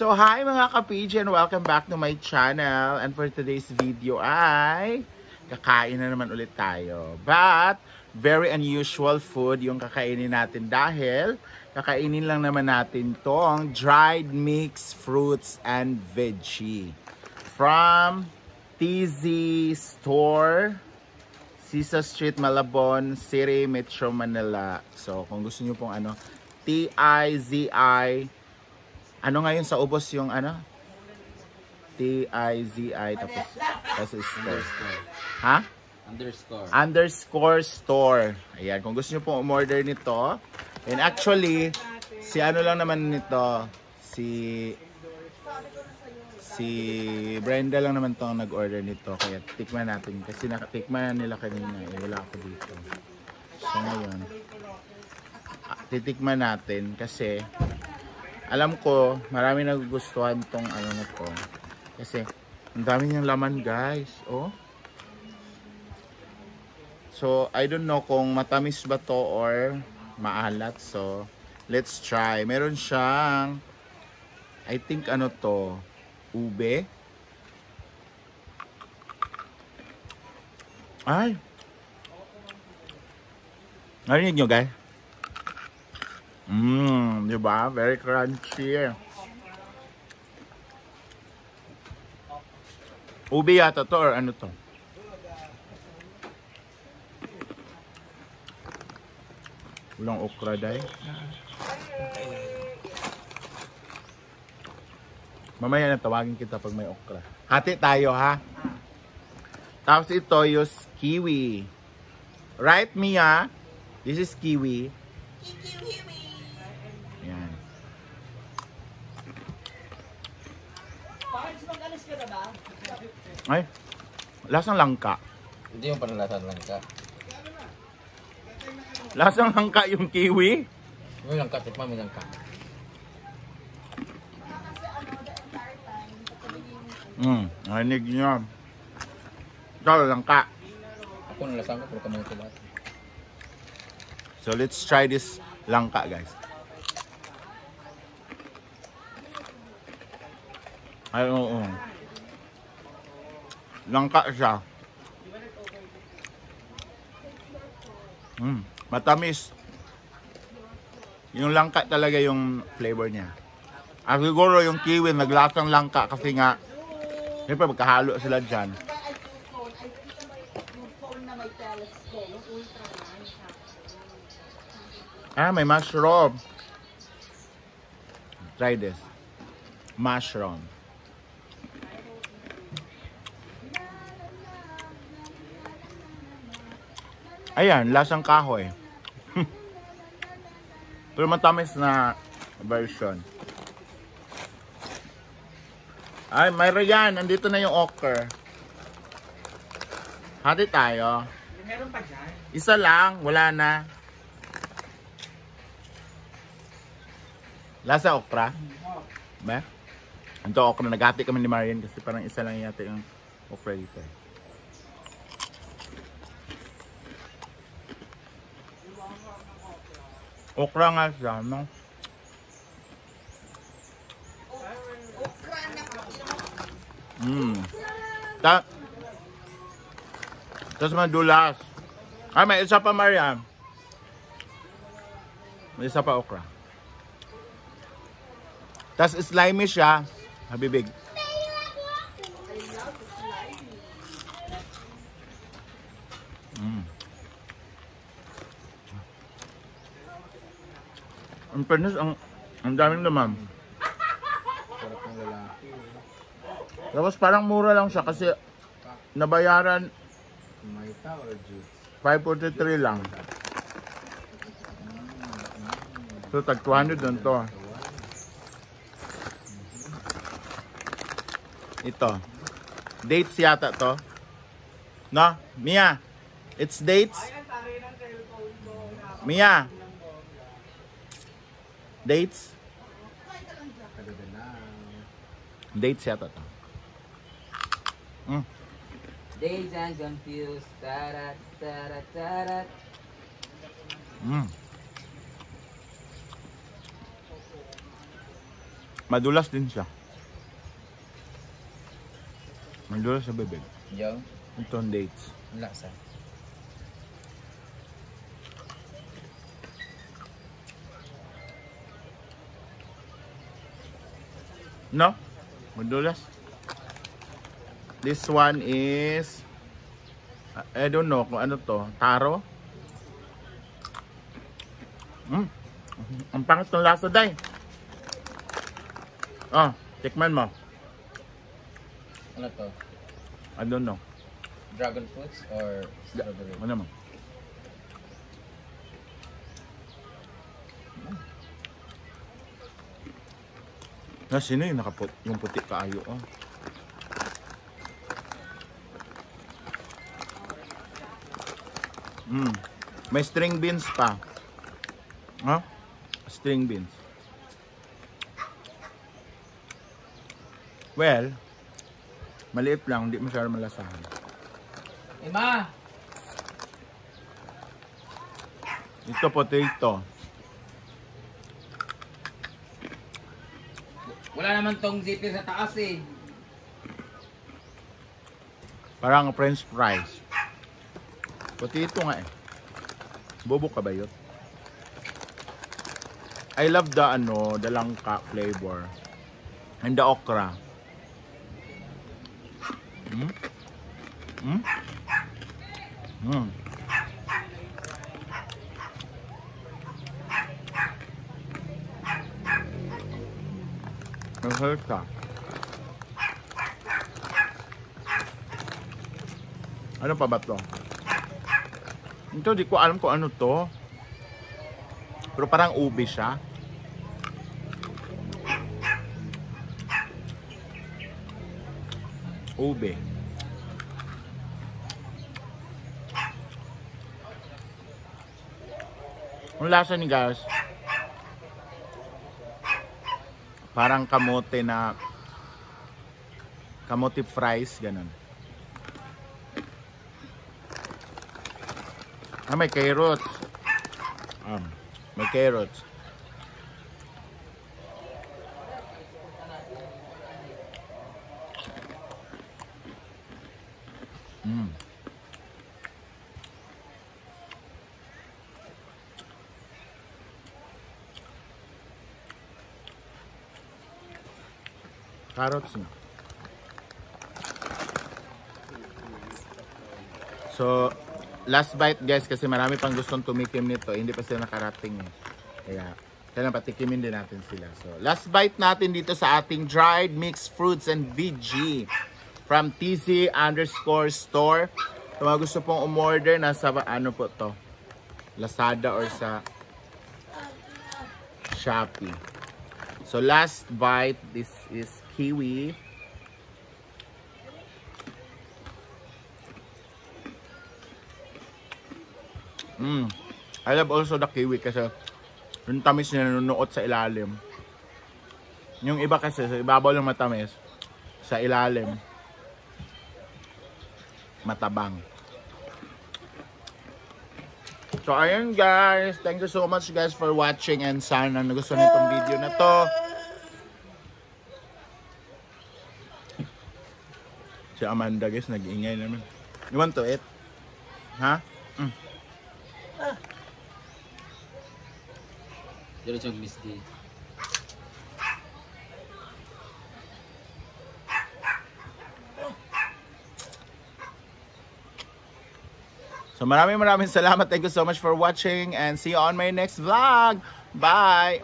So, hi mga ka-PG and welcome back to my channel. And for today's video ay kakain na naman ulit tayo. But, very unusual food yung kakainin natin dahil kakainin lang naman natin tong dried mixed fruits and veggie from TZ Store Sisa Street, Malabon City, Metro Manila. So, kung gusto niyo pong ano, T-I-Z-I ano ngayon sa ubos yung ano? T-I-Z-I tapos tapos store. Ha? Underscore. Underscore store. Ayan, kung gusto niyo pong umorder nito. And actually, si ano lang naman nito, si si Brenda lang naman to nag-order nito. Kaya tikman natin. Kasi nakatikman nila kanina. Eh, wala ako dito. So ngayon, ah, titikman natin kasi alam ko marami nagugustuhan tong ano na to. Kasi ang dami niyang laman guys. Oh. So, I don't know kung matamis ba to or maalat. So, let's try. Meron siyang I think ano to, ube. Ay. Narinig nyo guys? Mmm, di ba? Very crunchy. Ube yata to or ano to? Walang okra dahil. Mamaya na tawagin kita pag may okra. Hati tayo ha. Tapos ito yung kiwi. Right Mia? This is kiwi. Yan. Ay, lasang langka. Hindi yung panalasan lang ka. Lasang langka yung kiwi. May lang ka, tikman mo lang ka. Hmm, narinig niyo. Ito, langka. Ako nalasan ko, pero kamay ko lahat. So let's try this langka guys. Ay, oo. Langka siya. Mm, matamis. Yung langka talaga yung flavor niya. Ah, siguro yung kiwi naglasang langka kasi nga Siyempre magkahalo sila dyan. Ah, may mushroom. Try this. Mushroom. Ayan, lasang kahoy. Pero matamis na version. Ay, mayroon yan. Nandito na yung okra. Hati tayo. Meron pa dyan? Isa lang. Wala na. Lasa okra? Ba? Ito okra. Nagati kami ni Marian kasi parang isa lang yata yung okra dito. Okra nga siya, no? Mm. Ta Tapos madulas. Ay, may isa pa, Mariam. May isa pa okra. Tapos slimy siya. Habibig. Ang fairness, ang, ang daming. Sarap ng lalaki. Tapos parang mura lang siya kasi nabayaran Maita or juice? 543 lang. So tag 200 lang to. Ito. Dates yata to. No? Mia. It's dates. Mia. Dates. Dates yata to. Mm. Days and confused. Tarat, tarat, tarat. Mm. Madulas din siya. Madulas sa bibig. Yo, Ito ang dates. ang lasa. No? Madulas. This one is I don't know kung ano to. Taro? Mm. Ang pangit ng lasa, day. Ah, tikman mo. Ano to? I don't know. Dragon fruits or strawberry? Ano mo? Na sino yung nakaput yung puti kaayo oh. Mm. May string beans pa. Ha? String beans. Well, maliit lang, hindi masyado malasahan. Eh, ma! Ito potato. Wala naman tong zipper sa taas eh. Parang french fries. Potato nga eh. Bobo ka ba yun? I love the ano, the langka flavor. And the okra. Hmm? Hmm? Hmm. Ka. Ano pa ba to? Ito, di ko alam kung ano to. Pero parang ube siya. Ube. Ang lasa ni guys. Parang kamote na kamote fries, ganun. Ah, may carrots. Um, may carrots. Carrots na. So, last bite guys kasi marami pang gustong tumikim nito. Hindi pa sila nakarating eh. Kaya, kailangan patikimin din natin sila. So, last bite natin dito sa ating dried mixed fruits and VG from TZ underscore store. Kung mga gusto pong umorder, nasa ano po to? Lazada or sa Shopee. So, last bite, this is kiwi. Mm. I love also the kiwi kasi yung tamis niya nanunuot sa ilalim. Yung iba kasi sa ibabaw lang matamis, sa ilalim matabang. So ayun guys, thank you so much guys for watching and sana nagustuhan nitong video na to. Si Amanda guys, nag-ingay naman. You want to eat? Ha? Mm. Diretso Miss D. So maraming maraming salamat. Thank you so much for watching and see you on my next vlog. Bye!